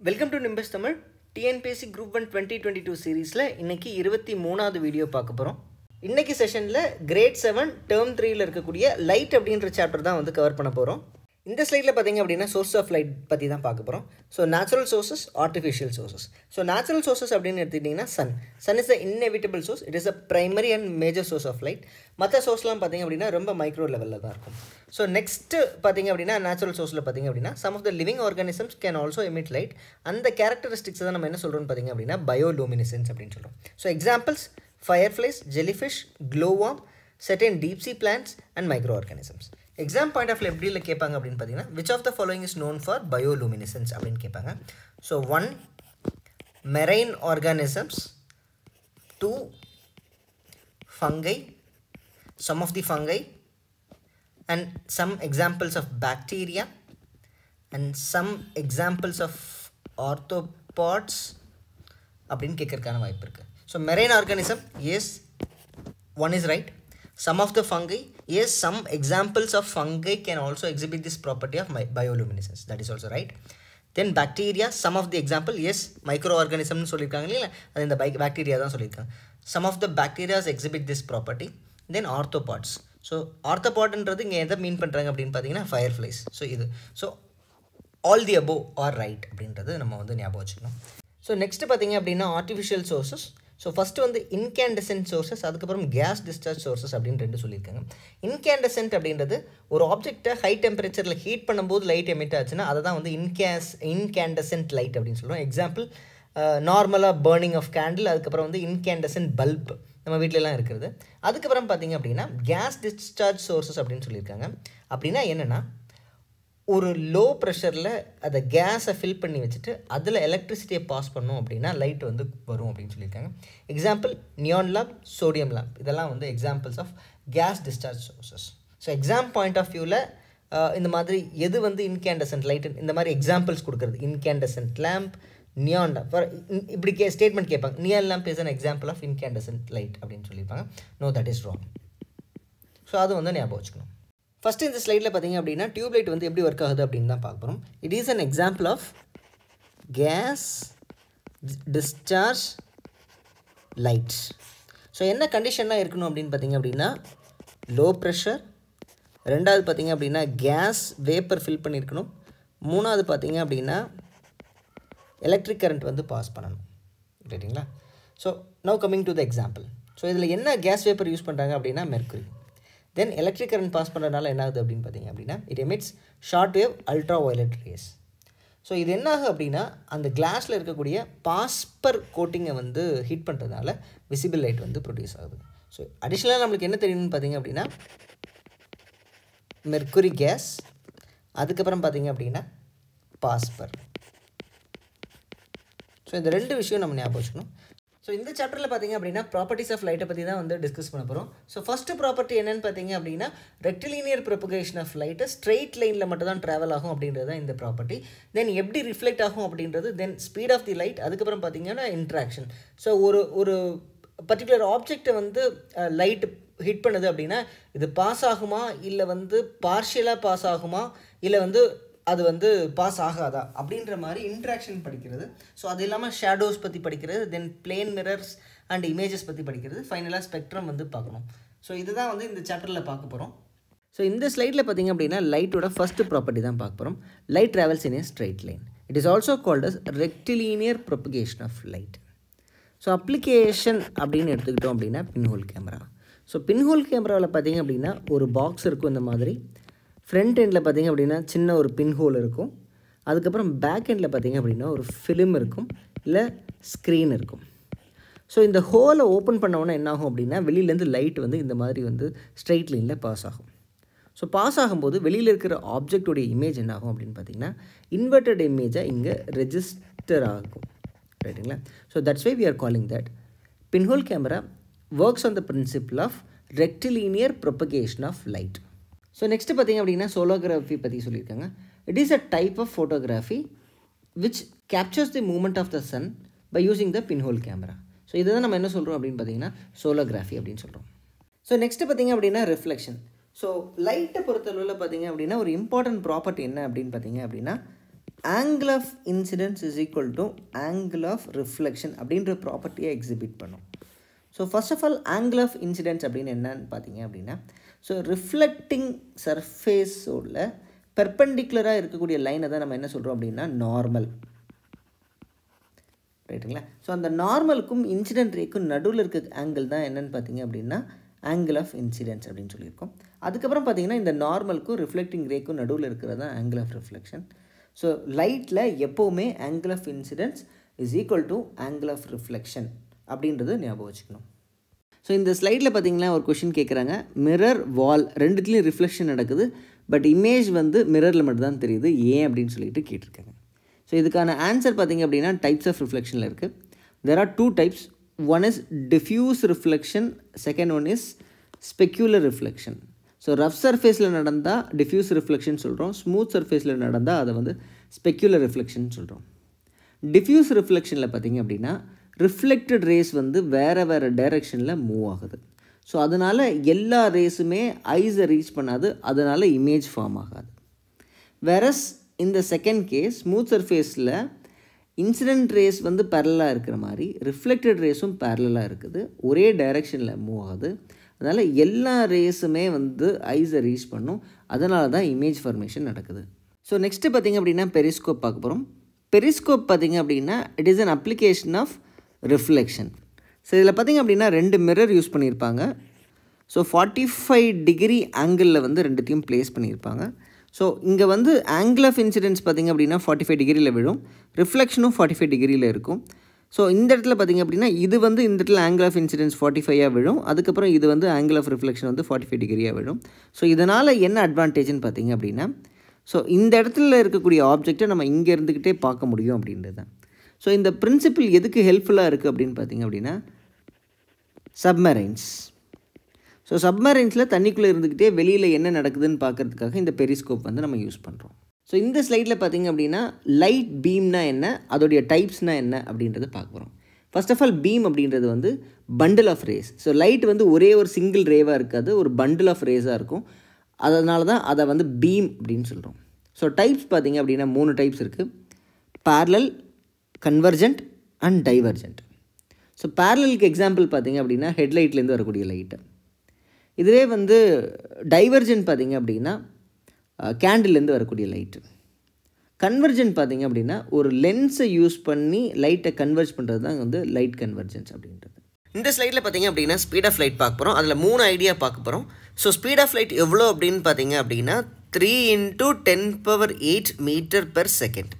Welcome to Nimbus Tamil TNPSC group one twenty twenty two சீரீஸில் இன்றைக்கி இருபத்தி மூணாவது வீடியோ பார்க்க போகிறோம் இன்றைக்கி செஷனில் கிரேட் செவன் டேர்ம் த்ரீயில் இருக்கக்கூடிய லைட் அப்படின்ற சாப்டர் தான் வந்து கவர் பண்ண போகிறோம் இந்த ஸ்லைடில் பார்த்தீங்க அப்படின்னா சோர்ஸ் ஆஃப் லைட் பற்றி தான் பார்க்க போகிறோம் so natural sources artificial sources so natural sources அப்படின்னு எடுத்துக்கிட்டிங்கன்னா sun sun is the inevitable source it is a primary and major source of light மற்ற சோர்ஸ்லாம் பார்த்தீங்க அப்படின்னா ரொம்ப மைக்ரோ லெவலில் தான் இருக்கும். ஸோ நெக்ஸ்ட்டு பார்த்தீங்க அப்படின்னா நேச்சுரல் சோர்ஸில் பார்த்தீங்க அப்படின்னா some of the living organisms can also emit light அந்த கேரக்டரிஸ்டிக்ஸ் தான் நம்ம என்ன சொல்கிறோம்னு பார்த்தீங்க அப்படின்னா பயோலூமினிசன்ஸ் அப்படின்னு சொல்கிறோம் so examples fireflies jellyfish glowworm certain deep sea plants and micro organisms exam point of எப்படி இல்லை கேட்பாங்க அப்படின்னு பார்த்தீங்கன்னா which of the following is known for bioluminescence அப்படின்னு கேட்பாங்க. So one marine organisms two fungi some of the fungi. And some examples of bacteria. And some examples of arthropods அப்படின்னு கேட்கறதுக்கான வாய்ப்பு இருக்குது so marine organisms one is right some of the fungi is some examples of fungi can also exhibit this property of my bioluminescence that is also right then bacteria some of the examples micro ஆர்கானிசம்னு சொல்லியிருக்காங்க இல்லையா அது இந்த பைக் bacteria தான் சொல்லியிருக்காங்க some of the bacterias exhibit this property then arthropods so ஆர்த்தோபாட்ன்றது இங்கே எதை mean பண்ணுறாங்க அப்படின்னு பார்த்தீங்கன்னா ஃபயர் ஃப்ளைஸ் ஸோ இது. So all the above are right அப்படின்றது நம்ம வந்து ஞாபகம் வச்சுக்கணும். ஸோ நெக்ஸ்ட் பார்த்தீங்க அப்படின்னா ஆர்டிஃபிஷியல் சோர்சஸ் ஸோ ஃபஸ்ட்டு வந்து இன்கேண்டசன்ட் சோர்ஸஸ் அதுக்கப்புறம் கேஸ் டிஸ்சார்ஜ் சோர்ஸஸ் அப்படின்னு ரெண்டு சொல்லியிருக்காங்க. இன்கேண்டசென்ட் அப்படின்றது ஒரு ஆப்ஜெக்டை ஹை டெம்பரேச்சரில் ஹீட் பண்ணும்போது லைட் எமிட் ஆச்சுன்னா அதை தான் வந்து இன்கேஸ் இன்கேண்டசென்ட் லைட் அப்படின்னு சொல்லுவோம் எக்ஸாம்பிள் நார்மலாக பேர்னிங் ஆஃப் கேண்டில் அதுக்கப்புறம் வந்து இன்கேண்டசன்ட் பல்ப் நம்ம வீட்டிலலாம் இருக்கிறது. அதுக்கப்புறம் பார்த்தீங்க அப்படின்னா கேஸ் டிஸ்சார்ஜ் சோர்சஸ் அப்படின்னு சொல்லியிருக்காங்க. அப்படின்னா என்னென்னா ஒரு லோ ப்ரெஷரில் அதை கேஸை ஃபில் பண்ணி வச்சுட்டு அதில் எலக்ட்ரிசிட்டியை பாஸ் பண்ணோம் அப்படின்னா லைட் வந்து வரும் அப்படின்னு சொல்லியிருக்காங்க. Example neon lamp sodium lamp இதெல்லாம் வந்து examples of gas discharge sources so exam point of வியூவில் இந்த மாதிரி எது வந்து இன்கேண்டசன்ட் லைட் இந்த மாதிரி எக்ஸாம்பிள்ஸ் கொடுக்குறது. இன்கேண்டசன்ட் லேம்ப் நியான் ஃபார் இப்படி கே ஸ்டேட்மெண்ட் கேட்பாங்க. Neon lamp is an example of incandescent light அப்படின்னு சொல்லியிருப்பாங்க. No that is wrong so அது வந்து ஞாபகம் வச்சுக்கணும். ஃபஸ்ட்டு இந்த ஸ்லைடில் பார்த்தீங்க அப்படின்னா டியூப்லைட் வந்து எப்படி ஒர்க் ஆகுது அப்படின்னு தான் பார்க்க போகிறோம் it is an example of gas discharge lights so என்ன கண்டிஷன்லாம் இருக்கணும் அப்படின்னு பார்த்திங்க அப்படின்னா லோ ப்ரெஷர் ரெண்டாவது பார்த்தீங்க அப்படின்னா கேஸ் வேப்பர் ஃபில் பண்ணியிருக்கணும் மூணாவது பார்த்தீங்க அப்படின்னா எலக்ட்ரிக் கரண்ட் வந்து பாஸ் பண்ணணும். ரைட்டுங்களா so no coming to the example so இதில் என்ன கேஸ் வேப்பர் யூஸ் பண்ணுறாங்க அப்படின்னா mercury then electric current pass பண்ணுறதுனால என்ன ஆகுது அப்படின்னு பார்த்தீங்க அப்படின்னா it emits short wave ultra violet rays so இது என்ன ஆகும் அப்படின்னா அந்த கிளாஸில் இருக்கக்கூடிய பாஸ்பர் கோட்டிங்கை வந்து ஹீட் பண்ணுறதுனால விசிபிள் லைட் வந்து ப்ரொடியூஸ் ஆகுது. ஸோ அடிஷ்னலாக நம்மளுக்கு என்ன தெரியும்னு பார்த்தீங்க அப்படின்னா மெர்க்குரி கேஸ் அதுக்கப்புறம் பார்த்தீங்க அப்படின்னா பாஸ்பர். ஸோ இந்த ரெண்டு விஷயம் நம்ம ஞாபகம் வச்சுக்கணும். ஸோ இந்த சாப்டரில் பார்த்தீங்க அப்படின்னா ப்ராப்பர்ட்டிஸ் ஆஃப் லைட்டை பற்றி தான் வந்து டிஸ்கஸ் பண்ண போகிறோம் ஸோ ஃபஸ்ட்டு ப்ராப்பர்ட்டி என்னென்னு பார்த்தீங்க அப்படின்னா rectilinear propagation of light straight லைனில் மட்டும் தான் ட்ராவல் ஆகும் அப்படின்றது தான் இந்த ப்ராப்பர்ட்டி தென் எப்படி ரிஃப்ளெக்ட் ஆகும் அப்படின்றது then speed of the light அதுக்கப்புறம் பார்த்தீங்கன்னா இன்ட்ராக்ஷன் ஸோ ஒரு ஒரு பர்டிகுலர் ஆப்ஜெக்டை வந்து லைட் ஹிட் பண்ணுது அப்படின்னா இது பாஸ் ஆகுமா? இல்லை வந்து பார்ஷியலாக பாஸ் ஆகுமா? இல்லை வந்து அது வந்து பாஸ் ஆகாதா? அப்படின்ற மாதிரி இன்ட்ராக்ஷன் படிக்கிறது. ஸோ அது இல்லாமல் ஷேடோஸ் பற்றி படிக்கிறது then plane mirrors and images பற்றி படிக்கிறது. ஃபைனலாக ஸ்பெக்ட்ரம் வந்து பார்க்கணும். ஸோ இதுதான் வந்து இந்த சாப்டரில் பார்க்க போகிறோம் ஸோ இந்த ஸ்லைடில் பார்த்திங்க அப்படின்னா லைட்டோட ஃபஸ்ட்டு ப்ராப்பர்ட்டி தான் பார்க்க போகிறோம் light travels in a straight line it is also called as rectilinear propagation of light so application அப்படின்னு எடுத்துக்கிட்டோம் அப்படின்னா பின்ஹோல் கேமரா ஸோ பின்ஹோல் கேமராவில் பார்த்திங்க அப்படின்னா ஒரு பாக்ஸ் இருக்கும் இந்த மாதிரி. ஃப்ரண்ட் எண்டில் பார்த்திங்க அப்படின்னா சின்ன ஒரு பின் ஹோல் இருக்கும். அதுக்கப்புறம் பேக் எண்டில் பார்த்திங்க அப்படின்னா ஒரு ஃபிலிம் இருக்கும். இல்லை ஸ்க்ரீன் இருக்கும். ஸோ இந்த ஹோலை ஓப்பன் பண்ணோன்னா என்ன ஆகும் அப்படின்னா வெளியிலேருந்து லைட் வந்து இந்த மாதிரி வந்து ஸ்ட்ரைட் லைனில் பாஸ் ஆகும். ஸோ பாஸ் ஆகும்போது வெளியில் இருக்கிற ஆப்ஜெக்டோடைய இமேஜ் என்ன ஆகும் அப்படின்னு பார்த்தீங்கன்னா இன்வெர்டட் இமேஜாக இங்கே ரெஜிஸ்டர் ஆகும். ரைட்டுங்களா so that's why we are calling that pinhole camera works on the principle of rectilinear propagation of light so next பார்த்திங்க அப்படின்னா சோலோகிராஃபி பற்றி சொல்லியிருக்காங்க. It is a type of photography which captures the moment of the sun by using the pinhole camera so இதை தான் நம்ம என்ன சொல்கிறோம் அப்படின்னு பார்த்தீங்கன்னா சோலோகிராஃபி அப்படின்னு சொல்கிறோம் ஸோ நெக்ஸ்ட்டு பார்த்திங்க அப்படின்னா ரிஃப்ளெக்ஷன் ஸோ லைட்டை பொறுத்தளவில் பார்த்தீங்க அப்படின்னா ஒரு இம்பார்ட்டன்ட் ப்ராப்பர்ட்டி என்ன அப்படின்னு பார்த்தீங்க அப்படின்னா angle of incidence is equal to angle of reflection அப்படின்ற ப்ராப்பர்ட்டியை எக்ஸிபிட் பண்ணும். So first of all angle of incidence அப்படின்னு என்னன்னு பார்த்தீங்க அப்படின்னா ஸோ ரிஃப்ளெக்டிங் சர்ஃபேஸோட பெர்பெண்டிகுலராக இருக்கக்கூடிய லைனை தான் நம்ம என்ன சொல்கிறோம் அப்படின்னா நார்மல் ரைட்டுங்களா ஸோ அந்த நார்மலுக்கும் இன்சிடென்ட் ரேக்கும் நடுவில் இருக்க ஆங்கிள் தான் என்னென்னு பார்த்தீங்க அப்படின்னா ஆங்கிள் ஆஃப் இன்சிடென்ஸ் அப்படின்னு சொல்லியிருக்கோம். அதுக்கப்புறம் பார்த்தீங்கன்னா இந்த நார்மலுக்கும் ரிஃப்ளெக்டிங் ரேக்கும் நடுவில் இருக்கிறது தான் ஆங்கிள் ஆஃப் ரிஃப்ளெக்ஷன் ஸோ லைட்டில் எப்போவுமே angle of incidence is equal to angle of reflection அப்படின்றது ஞாபகம் வச்சுக்கணும். ஸோ இந்த ஸ்லைடில் பார்த்தீங்கன்னா ஒரு கொஷின் கேட்குறாங்க மிரர் வால் ரெண்டுத்துலேயும் ரிஃப்ளெக்ஷன் நடக்குது. பட் இமேஜ் வந்து மிரரில் மட்டும்தான் தெரியுது. ஏன் அப்படின்னு சொல்லிட்டு கேட்டிருக்காங்க. ஸோ இதுக்கான ஆன்சர் பார்த்தீங்க அப்படின்னா டைப்ஸ் ஆஃப் ரிஃப்ளெக்ஷனில் இருக்குது there are two types one is diffuse reflection second one is specular reflection so rough சர்ஃபேஸில் நடந்தால் டிஃப்யூஸ் ரிஃப்ளெக்ஷன் சொல்கிறோம் ஸ்மூத் சர்ஃபேஸில் நடந்தால் அதை வந்து ஸ்பெக்யூலர் ரிஃப்ளெக்ஷன் சொல்கிறோம் டிஃப்யூஸ் ரிஃப்ளெக்ஷனில் பார்த்தீங்க அப்படின்னா ரிஃப்ளெக்டட் ரேஸ் வந்து வேறு வேறு டைரெக்ஷனில் மூவ் ஆகுது. ஸோ அதனால் எல்லா ரேஸுமே ஐஸை ரீச் பண்ணாது அதனால் இமேஜ் ஃபார்ம் ஆகாது. வெரஸ் இந்த செகண்ட் கேஸ் ஸ்மூத் சர்ஃபேஸில் இன்சிடென்ட் ரேஸ் வந்து பேரலாக இருக்கிற மாதிரி ரிஃப்ளெக்டட் ரேஸும் பேரலாக இருக்குது ஒரே டைரெக்ஷனில் மூவ் ஆகுது. அதனால் எல்லா ரேஸுமே வந்து ஐஸை ரீச் பண்ணும் அதனால தான் இமேஜ் ஃபார்மேஷன் நடக்குது. ஸோ நெக்ஸ்ட்டு பார்த்திங்க அப்படின்னா பெரிஸ்கோப் பார்க்க போகிறோம் பெரிஸ்கோப் பார்த்திங்க அப்படின்னா it is an application of reflection so இதில் பார்த்திங்க அப்படின்னா ரெண்டு மிரர் யூஸ் பண்ணியிருப்பாங்க. ஸோ ஃபார்ட்டி ஃபைவ் டிகிரி ஆங்கிளில் வந்து ரெண்டுத்தையும் ப்ளேஸ் பண்ணியிருப்பாங்க. ஸோ இங்கே வந்து ஆங்கிள் ஆஃப் இன்சிடென்ட்ஸ் பார்த்திங்க அப்படின்னா ஃபார்ட்டி ஃபைவ் டிகிரியில் விழும். ரிஃப்ளெக்ஷனும் ஃபார்ட்டி ஃபைவ் டிகிரியில் இருக்கும். ஸோ இந்த இடத்துல பார்த்திங்க அப்படின்னா இது வந்து இந்த இடத்துல ஆங்கிள் ஆஃப் இன்சிடென்ஸ் ஃபார்ட்டி ஃபைவாக விழும். அதுக்கப்புறம் இது வந்து ஆங்கிள் ஆஃப் ரிஃப்ளெக்ஷன் வந்து ஃபார்ட்டி ஃபைவ் டிகிரியாக விழும். ஸோ இதனால் என்ன அட்வான்டேஜ்னு பார்த்திங்க அப்படின்னா ஸோ இந்த இடத்துல இருக்கக்கூடிய ஆப்ஜெக்டை நம்ம இங்கே இருந்துக்கிட்டே பார்க்க முடியும் அப்படின்றது தான். ஸோ இந்த பிரின்சிபிள் எதுக்கு ஹெல்ப்ஃபுல்லாக இருக்குது அப்படின்னு பார்த்திங்க அப்படின்னா சப்மரைன்ஸ் ஸோ சப்மரைன்ஸில் தண்ணிக்குள்ளே இருந்துக்கிட்டே வெளியில் என்ன நடக்குதுன்னு பார்க்குறதுக்காக இந்த பெரிஸ்கோப் வந்து நம்ம யூஸ் பண்ணுறோம் ஸோ இந்த ஸ்லைடில் பார்த்திங்க அப்படின்னா லைட் பீம்னா என்ன அதோடைய டைப்ஸ்னால் என்ன அப்படின்றத பார்க்க போகிறோம் ஃபர்ஸ்ட் ஆஃப் ஆல் பீம் அப்படின்றது வந்து bundle of rays so light வந்து ஒரே ஒரு சிங்கிள் ரேவாக இருக்காது ஒரு பண்டில் ஆஃப் ரேஸாக இருக்கும். அதனால தான் அதை வந்து பீம் அப்படின்னு சொல்கிறோம் ஸோ டைப்ஸ் பார்த்திங்க அப்படின்னா மூணு டைப்ஸ் இருக்குது parallel convergent and divergent so பேரலுக்கு example பார்த்திங்க அப்படின்னா ஹெட்லைட்லேருந்து வரக்கூடிய லைட்டு இதுவே வந்து டைவர்ஜென்ட் பார்த்திங்க அப்படின்னா கேண்டில்லேருந்து வரக்கூடிய லைட்டு கன்வர்ஜென்ட் பார்த்திங்க அப்படின்னா ஒரு லென்ஸை யூஸ் பண்ணி லைட்டை கன்வெர்ஜ் பண்ணுறது தான் வந்து லைட் கன்வர்ஜென்ஸ் அப்படின்றது. இந்த ஸ்லைடில் பார்த்தீங்க அப்படின்னா ஸ்பீட் ஆஃப் லைட் பார்க்க போகிறோம் அதில் மூணு ஐடியா பார்க்க போகிறோம் ஸோ ஸ்பீட் ஆஃப் லைட் எவ்வளோ அப்படின்னு பார்த்தீங்க அப்படின்னா three into ten power eight metre per second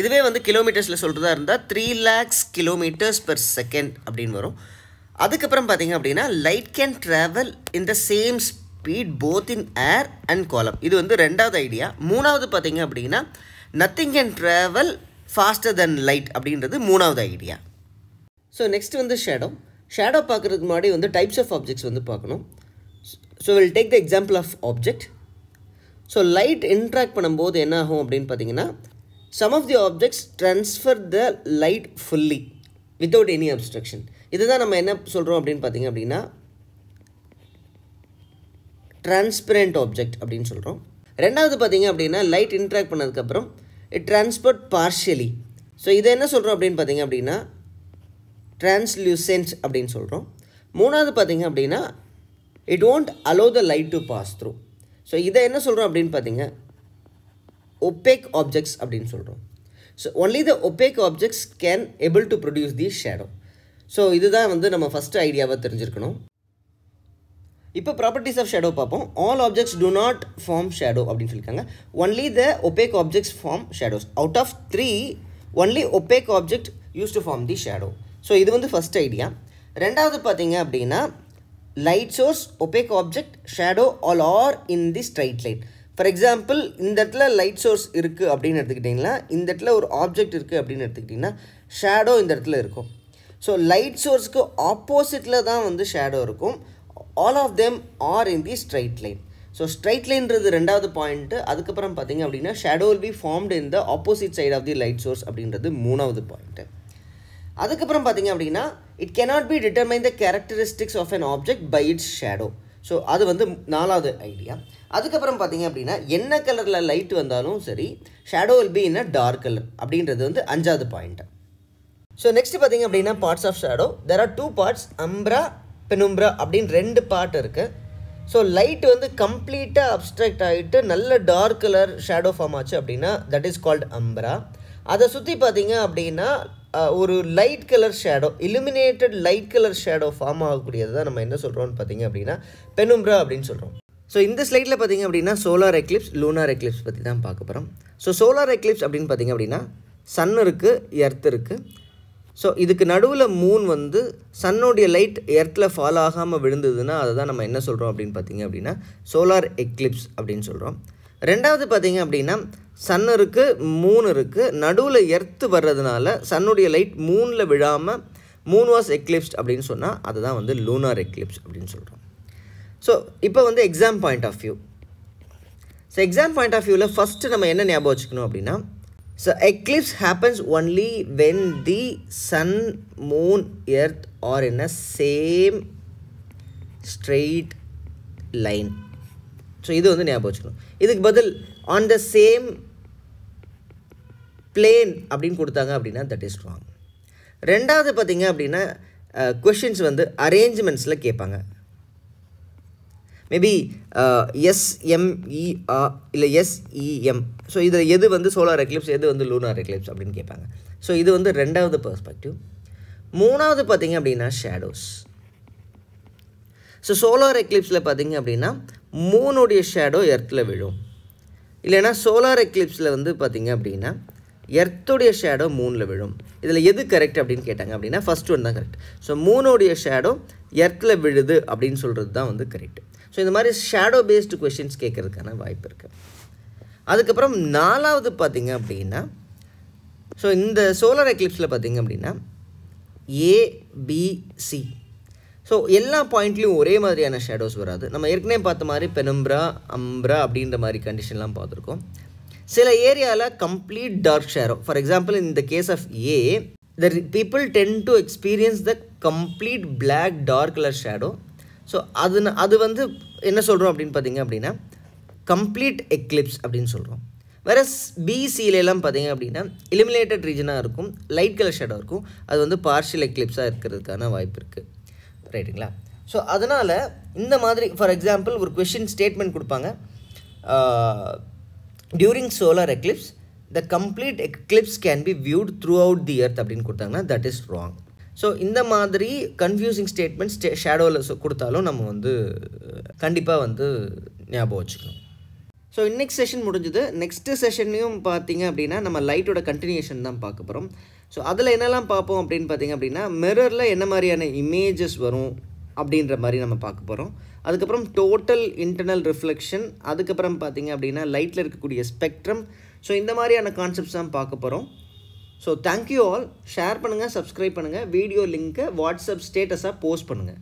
இதுவே வந்து கிலோமீட்டர்ஸில் சொல்கிறதா இருந்தால் three lakhs kilometres per second அப்படின்னு வரும். அதுக்கப்புறம் பார்த்தீங்க அப்படின்னா light can travel in the same speed both in air and காலம் இது வந்து ரெண்டாவது ஐடியா மூணாவது பார்த்தீங்க அப்படின்னா nothing can travel faster then light அப்படின்றது மூணாவது ஐடியா ஸோ நெக்ஸ்ட் வந்து ஷேடோ ஷேடோ பார்க்குறதுக்கு முன்னாடி வந்து டைப்ஸ் ஆஃப் ஆப்ஜெக்ட்ஸ் வந்து பார்க்கணும். So will take the example of object so light interact பண்ணும்போது என்ன ஆகும் அப்படின்னு பார்த்தீங்கன்னா some of the objects transfer the light fully without any obstruction இதுதான் நம்ம என்ன சொல்கிறோம் அப்படின்னு பார்த்தீங்க அப்படின்னா டிரான்ஸ்பரண்ட் ஆப்ஜெக்ட் அப்படின்னு சொல்கிறோம் ரெண்டாவது பார்த்தீங்க அப்படின்னா லைட் இன்ட்ராக்ட் பண்ணதுக்கப்புறம் இட் டிரான்ஸ்போர்ட் பார்ஷியலி ஸோ இதை என்ன சொல்கிறோம் அப்படின்னு பார்த்தீங்க அப்படின்னா டிரான்ஸ்லூசென்ட் அப்படின்னு சொல்கிறோம் மூணாவது பார்த்தீங்க அப்படின்னா it won't allow the light to pass through so இதை என்ன சொல்கிறோம் அப்படின்னு பார்த்தீங்க ஒப்பேக் ஆப்ஜெக்ட்ஸ் அப்படின்னு சொல்கிறோம் so only the opaque objects can able to produce the shadow so இதுதான் வந்து நம்ம ஃபஸ்ட்டு ஐடியாவை தெரிஞ்சிருக்கணும். இப்போ ப்ராப்பர்ட்டிஸ் ஆஃப் ஷேடோ பார்ப்போம். All objects do not form shadow அப்படின்னு சொல்லியிருக்காங்க. Only the opaque objects form shadows out of three only opaque object use to form the shadow so இது வந்து ஃபஸ்ட் ஐடியா ரெண்டாவது பார்த்தீங்க அப்படின்னா light source opaque object shadow all are in the straight light for example இந்த இடத்துல light source இருக்குது அப்படின்னு எடுத்துக்கிட்டிங்கன்னா இந்த இடத்துல ஒரு ஆப்ஜெக்ட் இருக்குது அப்படின்னு எடுத்துக்கிட்டிங்கன்னா ஷேடோ இந்த இடத்துல இருக்கும். ஸோ லைட் சோர்ஸ்க்கு ஆப்போசிட்டில் தான் வந்து ஷேடோ இருக்கும். All of them are in the straight line so straight லைன்றது ரெண்டாவது பாயிண்ட்டு அதுக்கப்புறம் பார்த்தீங்க அப்படின்னா shadow will be formed in the opposite side of the light source அப்படின்றது மூணாவது பாயிண்ட்டு அதுக்கப்புறம் பார்த்தீங்க அப்படின்னா it cannot be determine the characteristics of an object by its shadow so அது வந்து நாலாவது ஐடியா அதுக்கப்புறம் பார்த்தீங்க அப்படின்னா என்ன கலரில் லைட் வந்தாலும் சரி shadow will be in a dark colour அப்படின்றது வந்து அஞ்சாவது பாயிண்ட் ஸோ நெக்ஸ்ட் பார்த்தீங்க அப்படின்னா parts of shadow there are two parts umbra penumbra அப்படின்னு ரெண்டு பார்ட் இருக்குது ஸோ லைட் வந்து கம்ப்ளீட்டாக அப்ட்ராக்ட் ஆகிட்டு நல்ல டார்க் கலர் ஷேடோ ஃபார்ம் ஆச்சு அப்படின்னா தட் இஸ் கால்ட் அம்ப்ரா அதை சுற்றி பார்த்தீங்க அப்படின்னா ஒரு light colour shadow illuminated light colour shadow form ஆகக்கூடியது தான் நம்ம என்ன சொல்கிறோம்னு பார்த்தீங்க அப்படின்னா பெனும்ப்ரா அப்படின்னு சொல்கிறோம் ஸோ இந்த ஸ்லைடில் பார்த்தீங்க அப்படின்னா சோலார் எக்லிப்ஸ் லூனார் எக்லிப்ஸ் பற்றி தான் பார்க்க போகிறோம் ஸோ சோலார் எக்லிப்ஸ் அப்படின்னு பார்த்தீங்க அப்படின்னா சன் இருக்குது எர்த் இருக்குது ஸோ இதுக்கு நடுவில் மூன் வந்து சன்னுடைய லைட் எர்த்தில் ஃபாலோ ஆகாமல் விழுந்ததுன்னா அதை தான் நம்ம என்ன சொல்கிறோம் அப்படின்னு பார்த்தீங்க அப்படின்னா சோலார் எக்லிப்ஸ் அப்படின்னு சொல்கிறோம் ரெண்டாவது பார்த்தீங்க அப்படின்னா சன் இருக்குது மூன் இருக்குது நடுவில் எர்த்து வர்றதுனால சன்னுடைய லைட் மூனில் விழாமல் மூன் வாஸ் எக்லிப்ஸ்ட் அப்படின்னு சொன்னால் அதுதான் வந்து லூனார் எக்லிப்ஸ் அப்படின்னு சொல்கிறோம் ஸோ இப்போ வந்து exam point of view so exam point of வியூவில் ஃபஸ்ட்டு நம்ம என்ன ஞாபகம் வச்சுக்கணும் அப்படின்னா so eclipse happens only when the sun moon earth are in a same straight line so இது வந்து ஞாபகம் வச்சுக்கணும். இதுக்கு பதில் ஆன் த சேம் பிளேன் அப்படின்னு கொடுத்தாங்க அப்படின்னா தட் இஸ் ராங் ரெண்டாவது பார்த்தீங்க அப்படின்னா கொஷின்ஸ் வந்து அரேஞ்ச்மெண்ட்ஸில் கேட்பாங்க. மேபி எஸ்எம்இஆ இல்லை எஸ்இஎம் ஸோ இதில் எது வந்து சோலார் எக்லிப்ஸ் எது வந்து லூனார் எக்லிப்ஸ் அப்படின்னு கேட்பாங்க. ஸோ இது வந்து ரெண்டாவது பெர்ஸ்பெக்டிவ் மூணாவது பார்த்தீங்க அப்படின்னா ஷேடோஸ் ஸோ சோலார் எக்லிப்ஸில் பார்த்தீங்க அப்படின்னா மூணுடைய ஷேடோ எர்த்தில் விழும். இல்லைன்னா சோலார் எக்லிப்ஸில் வந்து பார்த்தீங்க அப்படின்னா எர்த்துடைய ஷேடோ மூணில் விழும். இதில் எது கரெக்ட் அப்படின்னு கேட்டாங்க அப்படின்னா ஃபஸ்ட் ஒன் தான் கரெக்ட் ஸோ மூணுடைய ஷேடோ எர்த்தில் விழுது அப்படின்னு சொல்கிறது தான் வந்து கரெக்ட் ஸோ இந்த மாதிரி ஷேடோ பேஸ்டு கொஷின்ஸ் கேட்குறதுக்கான வாய்ப்பு இருக்குது அதுக்கப்புறம் நாலாவது பார்த்திங்க அப்படின்னா ஸோ இந்த சோலார் எக்லிப்ஸில் பார்த்தீங்க அப்படின்னா ஏபிசி ஸோ எல்லா பாயிண்ட்லேயும் ஒரே மாதிரியான ஷேடோஸ் வராது. நம்ம ஏற்கனவே பார்த்த மாதிரி பெனம்ப்ரா அம்ப்ரா அப்படின்ற மாதிரி கண்டிஷன்லாம் பார்த்துருக்கோம். சில ஏரியாவில் complete dark shadow for example இந்த case of a the people tend to experience the complete black dark colour shadow so அது அது வந்து என்ன சொல்கிறோம் அப்படின்னு பார்த்தீங்க அப்படின்னா கம்ப்ளீட் எக்லிப்ஸ் அப்படின்னு சொல்கிறோம் வேற பிசியிலலாம் பார்த்தீங்க அப்படின்னா இலிமினேட்டட் ரீஜனாக இருக்கும் லைட் கலர் ஷேடோ இருக்கும். அது வந்து பார்ஷியல் எக்லிப்ஸாக இருக்கிறதுக்கான வாய்ப்பு இருக்குது ரைட்டுங்களா ஸோ அதனால் இந்த மாதிரி ஃபார் எக்ஸாம்பிள் ஒரு கொஷின் ஸ்டேட்மெண்ட் கொடுப்பாங்க. During solar eclipse the complete eclipse can be viewed throughout the earth அப்படின்னு கொடுத்தாங்கன்னா தட் இஸ் ராங் ஸோ இந்த மாதிரி கன்ஃபியூசிங் ஸ்டேட்மெண்ட் ஸ்டே ஷேடோவில் கொடுத்தாலும் நம்ம வந்து கண்டிப்பாக வந்து ஞாபகம் வச்சுக்கணும். ஸோ இன்னைக்கு செஷன் முடிஞ்சது. நெக்ஸ்ட்டு செஷன்லையும் பார்த்தீங்க அப்படின்னா நம்ம லைட்டோட கண்டினியூஷன் தான் பார்க்க போகிறோம் ஸோ அதில் என்னெல்லாம் பார்ப்போம் அப்படின்னு பார்த்தீங்க அப்படின்னா மிரரில் என்ன மாதிரியான இமேஜஸ் வரும் அப்படின்ற மாதிரி நம்ம பார்க்க போகிறோம் அதுக்கப்புறம் டோட்டல் இன்டர்னல் ரிஃப்ளெக்ஷன் அதுக்கப்புறம் பார்த்தீங்க அப்படின்னா லைட்டில் இருக்கக்கூடிய ஸ்பெக்ட்ரம் ஸோ இந்த மாதிரியான கான்செப்ட்ஸ் தான் பார்க்க போகிறோம் so thank you all share பண்ணுங்கள் சப்ஸ்கிரைப் பண்ணுங்கள் வீடியோ லிங்க்கை வாட்ஸ்அப் ஸ்டேட்டஸாக போஸ்ட் பண்ணுங்கள்